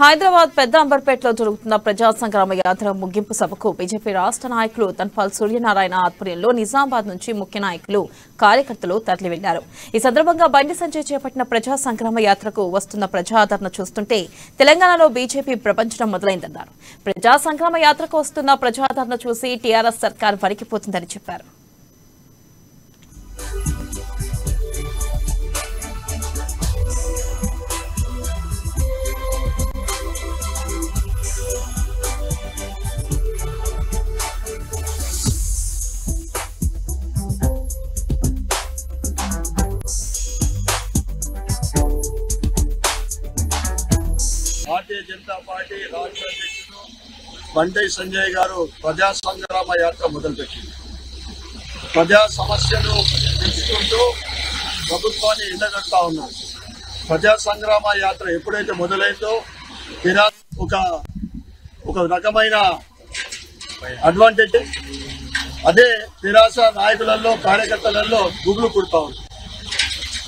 హైదరాబాద్ పెద్ద అంబర్పేటలో జరుగుతున్న ప్రజా సంగ్రామ యాత్ర ముగింపు సభకు బీజేపీ రాష్ట్ర నాయకులు తన్పాల్ సూర్యనారాయణ ఆధ్వర్యంలో నిజామాబాద్ నుంచి ముఖ్య నాయకులు కార్యకర్తలు తరలి వెళ్ళారు ఈ సందర్భంగా బండి సంజయ్ చేపట్టిన ప్రజా సంగ్రామ యాత్రకు వస్తున్న ప్రజాదరణ చూస్తుంటే తెలంగాణలో బీజేపీ ప్రపంచం మొదలైందన్నారు. ప్రజా సంగ్రామ యాత్రకు వస్తున్న ప్రజాదరణ చూసి టీఆర్ఎస్ సర్కార్ వణికిపోతుందని చెప్పారు. భారతీయ జనతా పార్టీ రాష్ట్ర అధ్యక్షుడు సంజయ్ గారు ప్రజా సంగ్రామ యాత్ర మొదలుపెట్టింది. ప్రజా సమస్యలు తెలుసుకుంటూ ప్రభుత్వాన్ని ఎండగడతా ఉన్నారు. ప్రజా సంగ్రామ యాత్ర ఎప్పుడైతే మొదలైందో తెరా ఒక ఒక రకమైన అడ్వాంటేజ్ అదే నిరాశ నాయకులలో కార్యకర్తలలో గుబులు పుడతా ఉంది.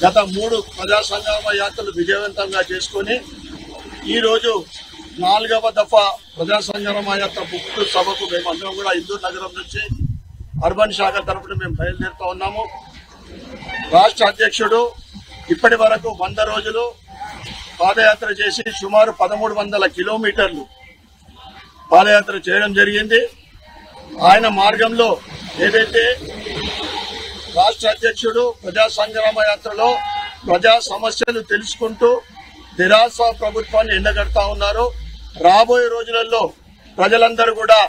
గత మూడు ప్రజా సంగ్రామ యాత్రలు విజయవంతంగా చేసుకొని ఈ రోజు నాలుగవ దఫా ప్రజా సంగ్రామ సభకు మేము అందరం కూడా హిందూ నగరం నుంచి అర్బన్ శాఖ తరఫున మేము బయలుదేరుతా ఉన్నాము. రాష్ట్ర అధ్యక్షుడు ఇప్పటి వరకు వంద రోజులు పాదయాత్ర చేసి సుమారు పదమూడు వందల కిలోమీటర్లు పాదయాత్ర చేయడం జరిగింది. ఆయన మార్గంలో ఏదైతే రాష్ట్ర అధ్యక్షుడు ప్రజా సంగ్రామ యాత్రలో ప్రజా సమస్యలు తెలుసుకుంటూ నిరాశ ప్రభుత్వాన్ని ఎండగడతా ఉన్నారు. రాబోయే రోజులలో ప్రజలందరూ కూడా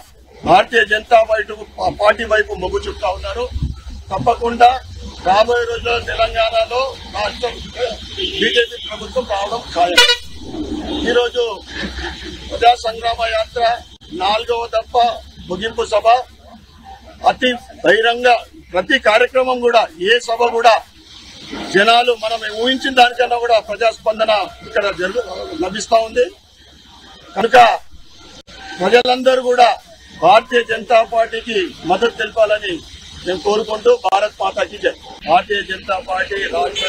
భారతీయ జనతా వైపు పార్టీ వైపు మొగ్గు చూపుతా ఉన్నారు. తప్పకుండా రాబోయే రోజుల్లో తెలంగాణలో రాష్ట్రం బీజేపీ ప్రభుత్వం రావడం ఖాయం. ఈరోజు ప్రజా సంగ్రామ యాత్ర నాలుగవ దఫ ముగింపు సభ. అతి బహిరంగ ప్రతి కార్యక్రమం కూడా ఏ సభ కూడా జనాలు మనం ఊహించిన దానికన్నా కూడా ప్రజాస్పందన ఇక్కడ జరుగు లభిస్తూ ఉంది. కనుక ప్రజలందరూ కూడా భారతీయ జనతా పార్టీకి మద్దతు తెలపాలని మేము కోరుకుంటూ భారత్ మాతాకి భారతీయ జనతా పార్టీ రాష్ట్ర